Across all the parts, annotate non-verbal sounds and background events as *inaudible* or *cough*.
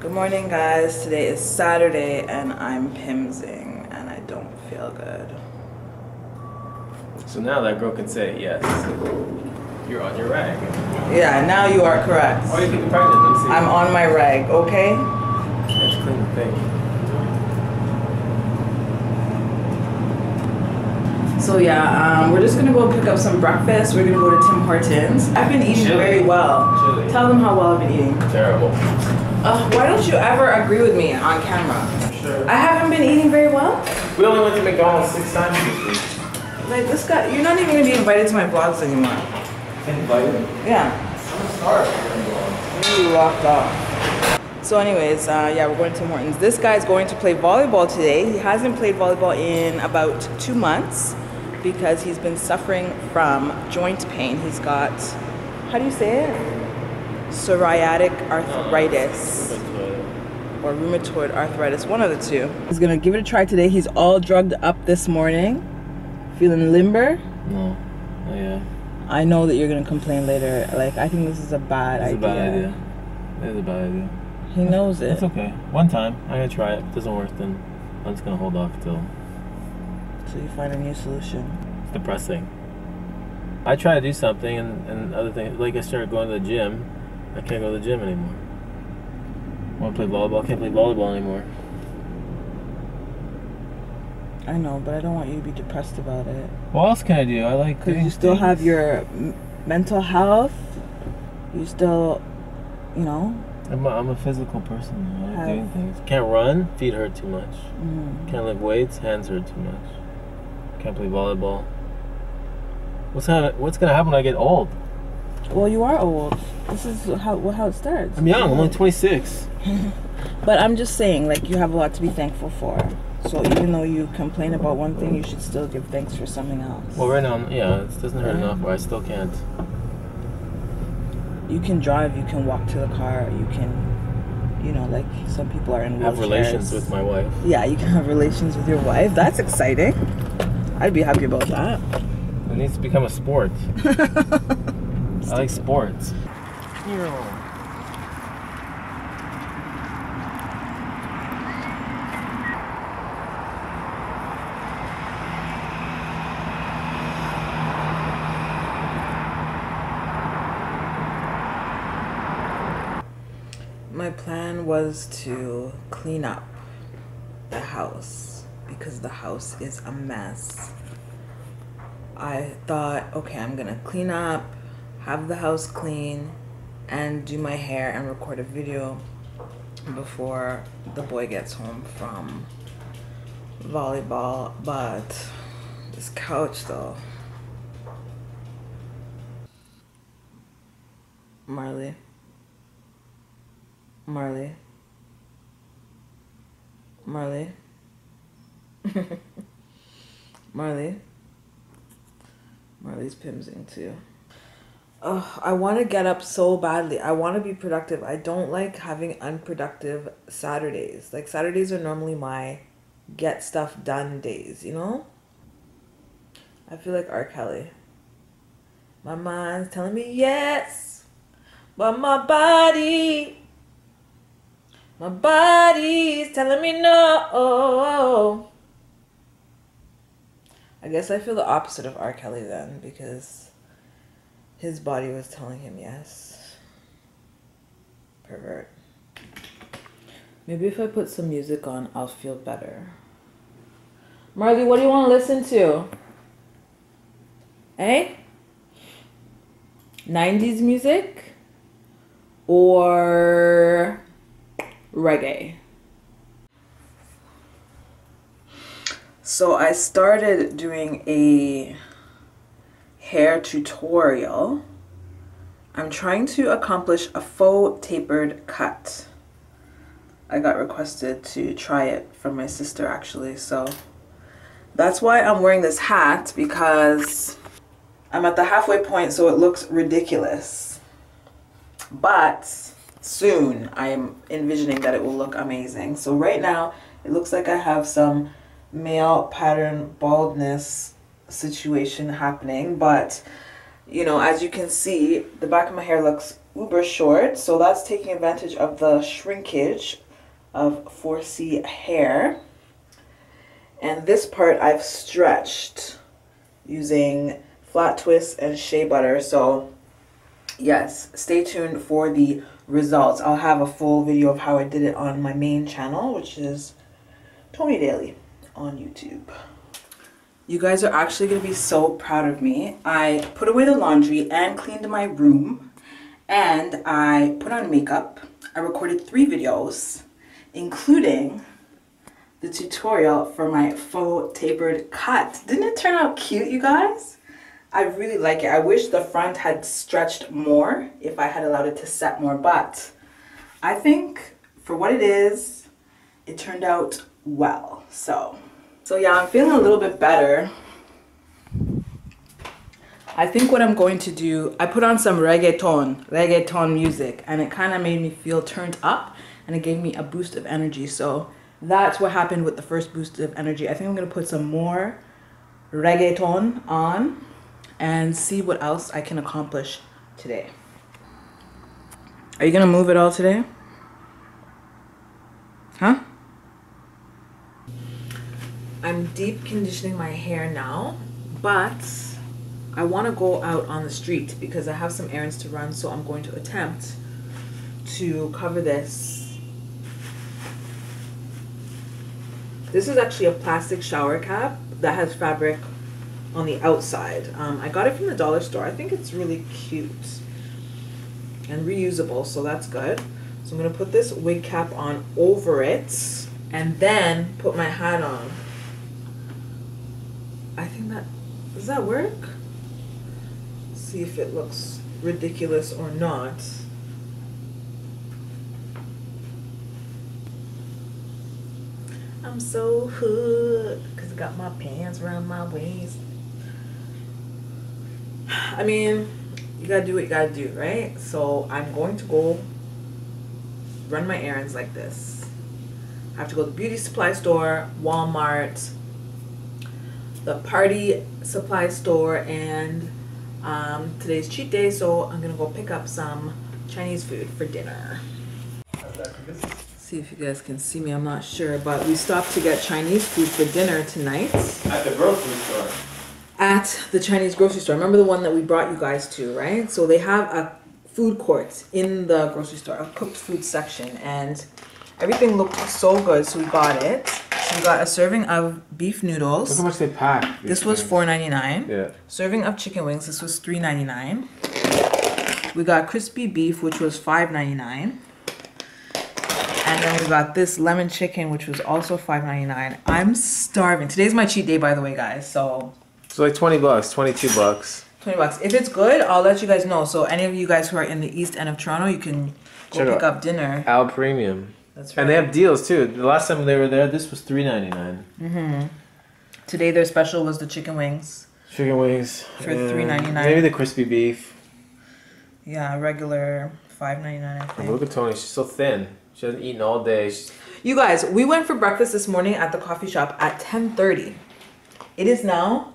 Good morning, guys. Today is Saturday and I'm pimsing and I don't feel good. So now that girl can say yes. You're on your rag. Yeah, now you are correct. Are you getting pregnant? Let me see. I'm on my rag, okay? Let's clean the thing. So yeah, um, we're just gonna go pick up some breakfast. We're gonna go to Tim Hortons. I've been eating Chili. very well. Chili. Tell them how well I've been eating. Terrible. Uh, why don't you ever agree with me on camera? Sure. I haven't been eating very well. We only went to McDonald's six times this week. Like this guy, you're not even gonna be invited to my vlogs anymore. Invited. Yeah. I'm sorry. You locked off. So, anyways, uh, yeah, we're going to Tim Hortons. This guy's going to play volleyball today. He hasn't played volleyball in about two months because he's been suffering from joint pain. He's got, how do you say it? Psoriatic arthritis or rheumatoid arthritis, one of the two. He's gonna give it a try today. He's all drugged up this morning, feeling limber. No. Oh, yeah. I know that you're gonna complain later. Like, I think this is a bad idea. It's a bad idea. It is a bad idea. He knows it. It's okay. One time. I'm gonna try it. If it doesn't work, then I'm just gonna hold off till So you find a new solution. it's depressing. I try to do something, and, and other things, like I started going to the gym. I can't go to the gym anymore. I Want to play volleyball? I Can't play volleyball anymore. I know, but I don't want you to be depressed about it. What else can I do? I like Because you still have your mental health. You still, you know. I'm a, I'm a physical person. I like Have- doing things. Can't run. Feet hurt too much. Mm. Can't lift weights. Hands hurt too much. Can't play volleyball. What's gonna What's gonna happen when I get old? Well, you are old. This is how well, how it starts. I'm young. I'm only 26. *laughs* But I'm just saying, like, you have a lot to be thankful for. So even though you complain about one thing, you should still give thanks for something else. Well, right now, I'm- yeah, it doesn't hurt enough, but I still can't. you can drive, you can walk to the car, you can, you know, like some people are in have relations with my wife. Yeah, you can have relations with your wife. That's exciting. I'd be happy about that. It needs to become a sport. *laughs* I like sports. My plan was to clean up the house because the house is a mess. I thought, okay, I'm gonna clean up, have the house clean, and do my hair and record a video before the boy gets home from volleyball. But this couch, though. Marley. Marley. Marley. *laughs* Marley. Marley's pimsing too. I want to get up so badly. I want to be productive. I don't like having unproductive Saturdays. Like Saturdays are normally my get stuff done days, you know? I feel like R. Kelly. My mind's telling me yes, but my body my body's telling me no. I guess I feel the opposite of R. Kelly then because his body was telling him yes. Pervert. Maybe if I put some music on, I'll feel better. Marley, what do you want to listen to? Eh? 90s music? Or reggae. So I started doing a hair tutorial. I'm trying to accomplish a faux tapered cut. I got requested to try it from my sister actually, so that's why I'm wearing this hat because I'm at the halfway point so it looks ridiculous. But soon I am envisioning that it will look amazing. So right now it looks like I have some male pattern baldness situation happening, but you know, as you can see, the back of my hair looks uber short, so that's taking advantage of the shrinkage of 4C hair. And this part I've stretched using flat twist and shea butter. So yes, stay tuned for the results. I'll have a full video of how I did it on my main channel, which is Toni Daley on YouTube. You guys are actually going to be so proud of me. I put away the laundry and cleaned my room and I put on makeup. I recorded three videos, including the tutorial for my faux tapered cut. Didn't it turn out cute, you guys? I really like it. I wish the front had stretched more if I had allowed it to set more, but I think for what it is, it turned out well. So, so yeah, I'm feeling a little bit better. I think what I'm going to do, I put on some reggaeton, reggaeton music, and it kind of made me feel turned up and it gave me a boost of energy. So that's what happened with the first boost of energy. I think I'm going to put some more reggaeton on and see what else I can accomplish today. Are you going to move it all today? Huh? I'm deep conditioning my hair now, but I want to go out on the street because I have some errands to run, so I'm going to attempt to cover this. This is actually a plastic shower cap that has fabric on the outside. Um, I got it from the dollar store. I think it's really cute and reusable, so that's good. So I'm going to put this wig cap on over it and then put my hat on. I think that, does that work? See if it looks ridiculous or not. I'm so hood because I got my pants around my waist. I mean, you gotta do what you gotta do, right? So I'm going to go run my errands like this. I have to go to the beauty supply store, Walmart, the party supply store, and um, today's cheat day, so I'm gonna go pick up some Chinese food for dinner. See if you guys can see me, I'm not sure, but we stopped to get Chinese food for dinner tonight. At the grocery store. At the Chinese grocery store. Remember the one that we brought you guys to, right? So they have a food court in the grocery store, a cooked food section, and everything looked so good, so we got it. We got a serving of beef noodles. Look how much they pack. This was $4.99. Yeah. Serving of chicken wings, this was $3.99. We got crispy beef, which was $5.99. And then we got this lemon chicken, which was also $5.99. I'm starving. Today's my cheat day, by the way, guys. So So like 20 bucks, 22 bucks. 20 bucks. If it's good, I'll let you guys know. So any of you guys who are in the east end of Toronto, you can go Check pick up dinner. Al Premium. That's right. And they have deals too. The last time they were there, this was $3.99. Mm-hmm. Today their special was the chicken wings. Chicken wings. For and $3.99. Maybe the crispy beef. Yeah, regular $5.99, I Oh, think. look at Toni. She's so thin. She hasn't eaten all day. She's, You guys, we went for breakfast this morning at the coffee shop at 10:30. It is now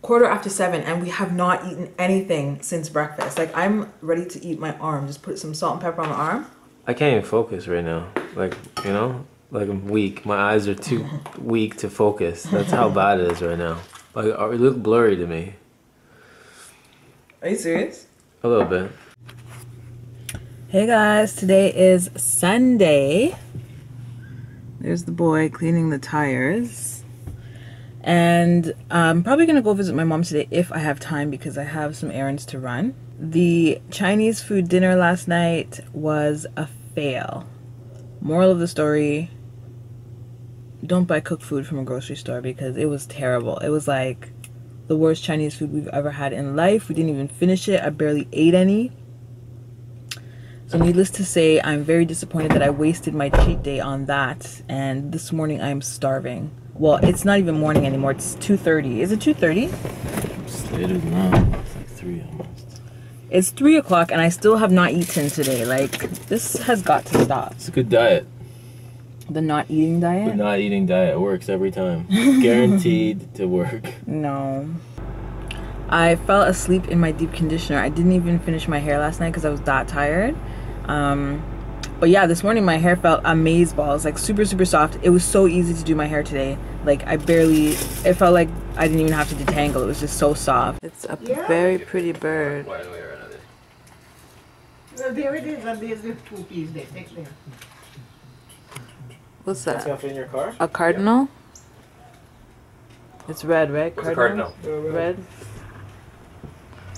quarter after 7 and we have not eaten anything since breakfast. Like I'm ready to eat my arm. Just put some salt and pepper on my arm. I can't even focus right now. Like, you know? Like I'm weak. My eyes are too *laughs* weak to focus. That's how bad it is right now. Like, uh, it look blurry to me. Are you serious? A little bit. Hey guys, today is Sunday. There's the boy cleaning the tires. And I'm probably gonna go visit my mom today if I have time because I have some errands to run. The Chinese food dinner last night was a fail. Moral of the story don't buy cooked food from a grocery store because it was terrible. It was like the worst Chinese food we've ever had in life. We didn't even finish it. I barely ate any. So needless to say, I'm very disappointed that I wasted my cheat day on that. And this morning I'm starving. Well, it's not even morning anymore. It's 2.30. Is it 2.30? It's later than that. It's like 3 almost. It's 3 o'clock and I still have not eaten today. Like, this has got to stop. It's a good diet. The not eating diet. The not eating diet works every time. *laughs* Guaranteed to work. No. I fell asleep in my deep conditioner. I didn't even finish my hair last night because I was that tired. Um, but yeah, this morning my hair felt amaze balls, like super super soft. It was so easy to do my hair today. Like I barely, it felt like I didn't even have to detangle. It was just so soft. It's a very pretty bird. There it is, and there's the two piece there. Take them. What's that? gonna in your car? A cardinal? It's red, right? What's a cardinal? Red.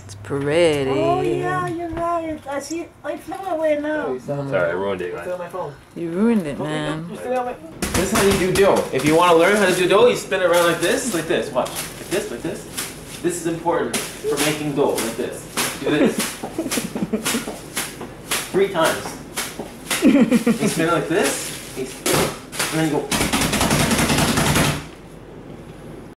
It's pretty. Oh yeah, you're right. I see. It. I flew away now. Oh, Sorry, I ruined it. Still on my phone. You ruined it, man. You still on my This is how you do dough. If you want to learn how to do dough, you spin it around like this, like this. Watch. Like this, like this. This is important for making dough, like this. Do this. *laughs* Three times. you spin it like this, and then you go